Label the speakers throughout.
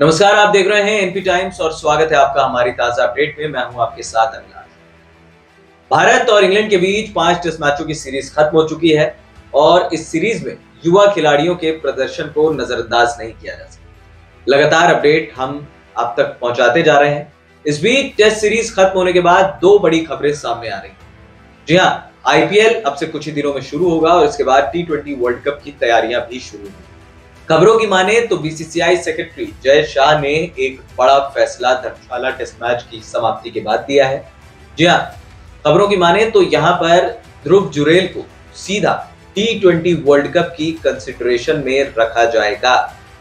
Speaker 1: नमस्कार, आप देख रहे हैं एनपी टाइम्स और स्वागत है आपका हमारी ताज़ा अपडेट में। मैं हूँ आपके साथ अभिलाष भारत और इंग्लैंड के बीच पाँच टेस्ट मैचों की सीरीज़ खत्म हो चुकी है और इस सीरीज़ में युवा खिलाड़ियों के प्रदर्शन को नजरअंदाज नहीं किया जा सकता। लगातार अपडेट हम आप तक पहुंचाते जा रहे हैं। इस बीच टेस्ट सीरीज़ खत्म होने के बाद दो बड़ी खबरें सामने आ रही हैं। जी हाँ आईपीएल अब से कुछ ही दिनों में शुरू होगा और इसके बाद टी ट्वेंटी वर्ल्ड कप की तैयारियाँ भी शुरू होंगी। खबरों की माने तो बीसीसीआई सेक्रेटरी जय शाह ने एक बड़ा फैसला धर्मशाला टेस्ट मैच की समाप्ति के बाद दिया है। जी हाँ खबरों की माने तो यहाँ पर ध्रुव जुरेल को सीधा टी ट्वेंटी वर्ल्ड कप की कंसिडरेशन में रखा जाएगा।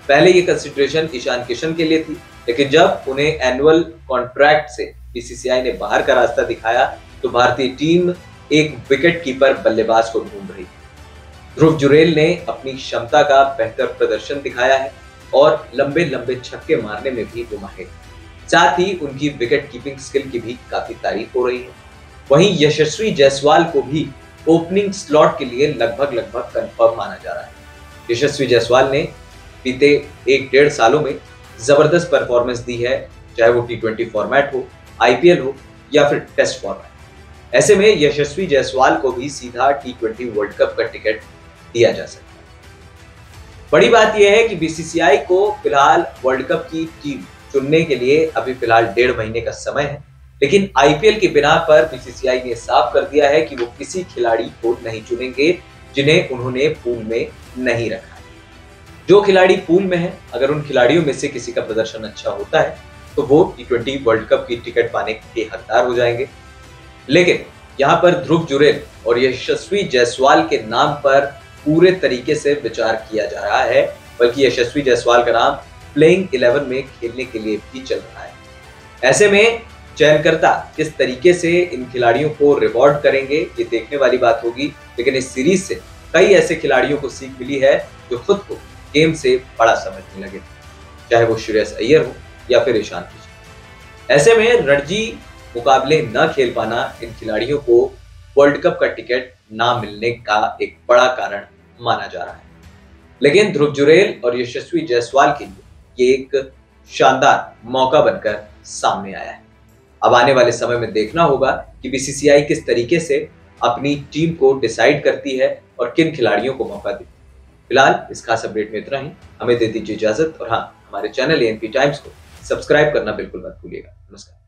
Speaker 1: पहले ये कंसिडरेशन ईशान किशन के लिए थी, लेकिन जब उन्हें एनुअल कॉन्ट्रैक्ट से बीसीसीआई ने बाहर का रास्ता दिखाया तो भारतीय टीम एक विकेट कीपर बल्लेबाज को ढूंढ रही। ध्रुव जुरेल ने अपनी क्षमता का बेहतर प्रदर्शन दिखाया है और लंबे लंबे छक्के मारने में भी वो माहिर साथ ही उनकी विकेट कीपिंग स्किल की भी काफ़ी तारीफ़ हो रही है। वहीं यशस्वी जायसवाल को भी ओपनिंग स्लॉट के लिए लगभग लगभग कंफर्म माना जा रहा है। यशस्वी जायसवाल ने बीते एक डेढ़ सालों में ज़बरदस्त परफॉर्मेंस दी है, चाहे वो टी ट्वेंटी फॉर्मेट हो आईपीएल हो या फिर टेस्ट फॉर्मेट ऐसे में यशस्वी जायसवाल को भी सीधा टी ट्वेंटी वर्ल्ड कप का टिकट दिया जा सकता है। बड़ी बात यह है कि बीसीसीआई को फ़िलहाल वर्ल्ड कप की टीम चुनने के लिए अभी फ़िलहाल डेढ़ महीने का समय है, लेकिन आईपीएल के बिना पर बीसीसीआई ने साफ़ कर दिया है कि वो किसी खिलाड़ी को नहीं चुनेंगे जिन्हें उन्होंने पूल में नहीं रखा जो खिलाड़ी पूल में है, अगर उन खिलाड़ियों में से किसी का प्रदर्शन अच्छा होता है तो वो टी ट्वेंटी वर्ल्ड कप की टिकट पाने के हकदार हो जाएँगे। लेकिन यहाँ पर ध्रुव जुरेल और यशस्वी जायसवाल के नाम पर पूरे तरीके से विचार किया जा रहा है, बल्कि यशस्वी जायसवाल का नाम प्लेइंग इलेवन में खेलने के लिए भी चल रहा है। ऐसे में चयनकर्ता किस तरीके से इन खिलाड़ियों को रिवॉर्ड करेंगे, ये देखने वाली बात होगी, लेकिन इस सीरीज़ से कई ऐसे खिलाड़ियों को सीख मिली है जो खुद को गेम से बड़ा समझने लगे। चाहे वो श्रेयस अय्यर हो या फिर ईशान किशन ऐसे में रणजी मुकाबले न खेल पाना इन खिलाड़ियों को वर्ल्ड कप का टिकट ना मिलने का एक बड़ा कारण माना जा रहा है। लेकिन ध्रुव जुरेल और यशस्वी जायसवाल के लिए ये एक शानदार मौका बनकर सामने आया है। अब आने वाले समय में देखना होगा कि बीसीसीआई किस तरीके से अपनी टीम को डिसाइड करती है और किन खिलाड़ियों को मौका देती है। फ़िलहाल इस खास अपडेट में इतना ही। हमें दे दीजिए इजाज़त और हाँ हमारे चैनल एनपी टाइम्स को सब्सक्राइब करना बिल्कुल मत भूलिएगा। नमस्कार।